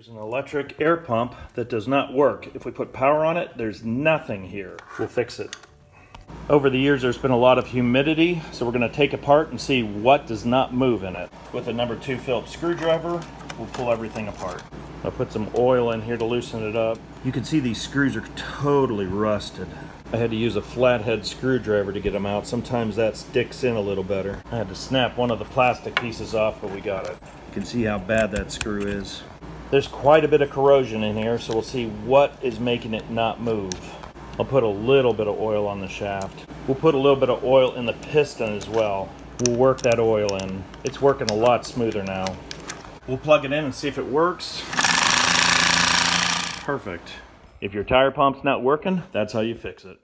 Here's an electric air pump that does not work. If we put power on it, there's nothing here. We'll fix it. Over the years, there's been a lot of humidity, so we're gonna take apart and see what does not move in it. With a number two Phillips screwdriver, we'll pull everything apart. I'll put some oil in here to loosen it up. You can see these screws are totally rusted. I had to use a flathead screwdriver to get them out. Sometimes that sticks in a little better. I had to snap one of the plastic pieces off, but we got it. You can see how bad that screw is. There's quite a bit of corrosion in here, so we'll see what is making it not move. I'll put a little bit of oil on the shaft. We'll put a little bit of oil in the piston as well. We'll work that oil in. It's working a lot smoother now. We'll plug it in and see if it works. Perfect. If your tire pump's not working, that's how you fix it.